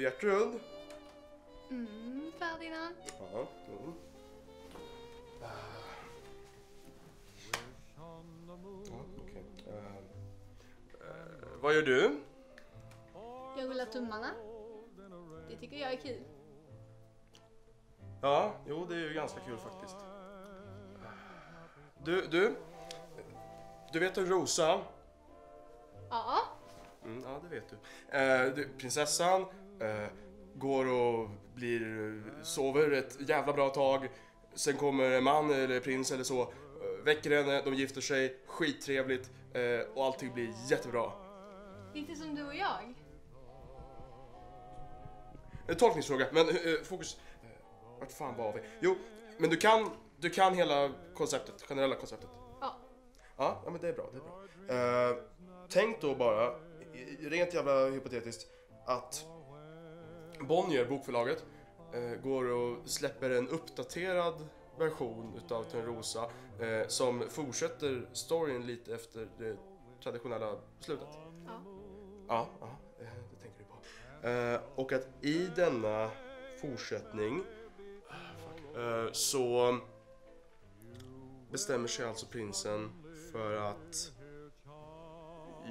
Gertrud? Mm, Ferdinand. Ja. Mm. Ja, okej. Eh, eh, vad gör du? Jag rullar tummarna. Det tycker jag är kul. Ja, jo det är ju ganska kul faktiskt. Du, du. Du vet en Rosa? Ja. Mm, ja, det vet du. Eh, du prinsessan eh, går och blir, sover ett jävla bra tag. Sen kommer en man eller prins eller så, eh, väcker henne, de gifter sig, skittrevligt eh, och allting blir jättebra. Lite som du och jag. En tolkningsfråga, men eh, fokus... Eh, vart fan var vi? Jo, men du kan, du kan hela konceptet, generella konceptet. Ja. Ja, ja men det är bra, det är bra. Eh, tänk då bara, rent jävla hypotetiskt, att Bonnier, bokförlaget, eh, går och släpper en uppdaterad version utav Törnrosa eh, som fortsätter storyn lite efter det traditionella slutet. Ja. Ja, ja det tänker du på. Eh, och att i denna fortsättning eh, så bestämmer sig alltså prinsen för att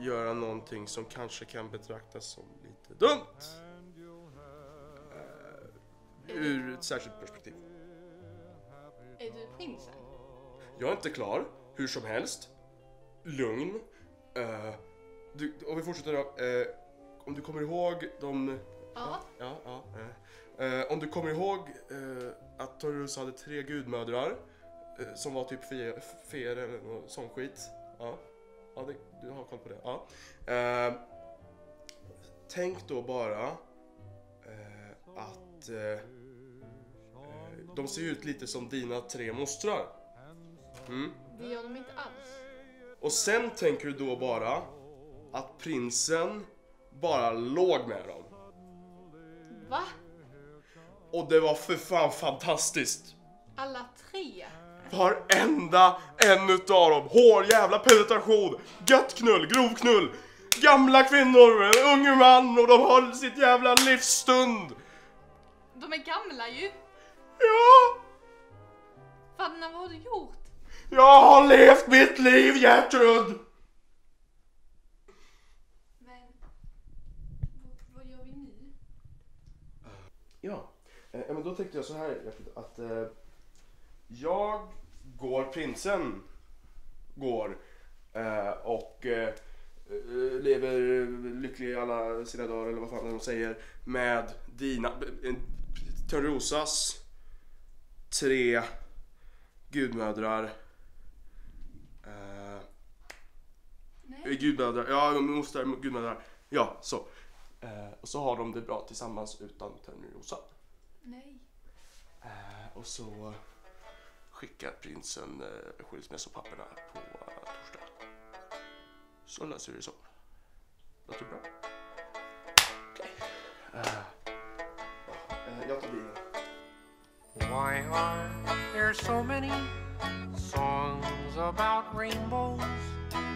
göra någonting som kanske kan betraktas som lite dumt. Ur ett särskilt perspektiv. Är du prinsen? Jag är inte klar, hur som helst. Lugn. Eh, du, om vi fortsätter då. Eh, om du kommer ihåg de... Ja. Ja, ja. Eh. Eh, om du kommer ihåg eh, att Törnros hade tre gudmödrar eh, som var typ fe- feer eller något sån skit. Ja, ja det, du har koll på det. Ja. Tänk då bara att de ser ut lite som dina tre mostrar. Mm. Det gör de inte alls. Och sen tänker du då bara att prinsen bara låg med dem. Va? Och det var för fan fantastiskt. Alla tre? Varenda en utav dem. Hår, jävla penetration, gött knull, grov knull. Gamla kvinnor, en ung man och de har sitt jävla livsstund. De är gamla ju. Ja, Ferdinand, vad har du gjort? jag har levt mitt liv Gertrud. Men, vad, vad gör vi nu? Ja, eh, men då tänkte jag så här Gertrud, att eh, jag går, prinsen går eh, och eh, eh, lever lycklig i alla sina dagar eller vad fan de säger med dina, eh, Törnrosas tre gudmödrar eh, Nej. Gudmödrar, ja moster, gudmödrar, ja så. Eh, och så har de det bra tillsammans utan Törnrosa. Nej. Eh, och så skickar prinsen eh, skilsmässopapperna på eh, torsdag. Så löser vi det så. Låter bra? Okej. Eh, Why are there so many songs about rainbows?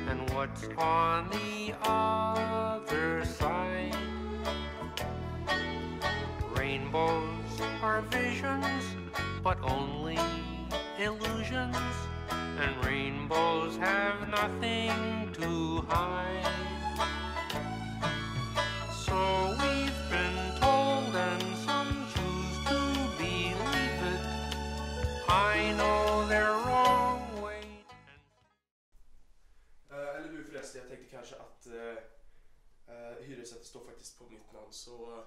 And what's on the other side? Rainbows are visions, but only illusions. And rainbows have nothing to hide. I know they're wrong. way. Uh, eller du förresten, jag tänkte kanske att uh, uh, hyresrätten står faktiskt på mitt namn så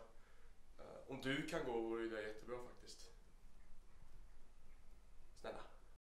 eh, om du kan gå vore det jättebra faktiskt. Snälla.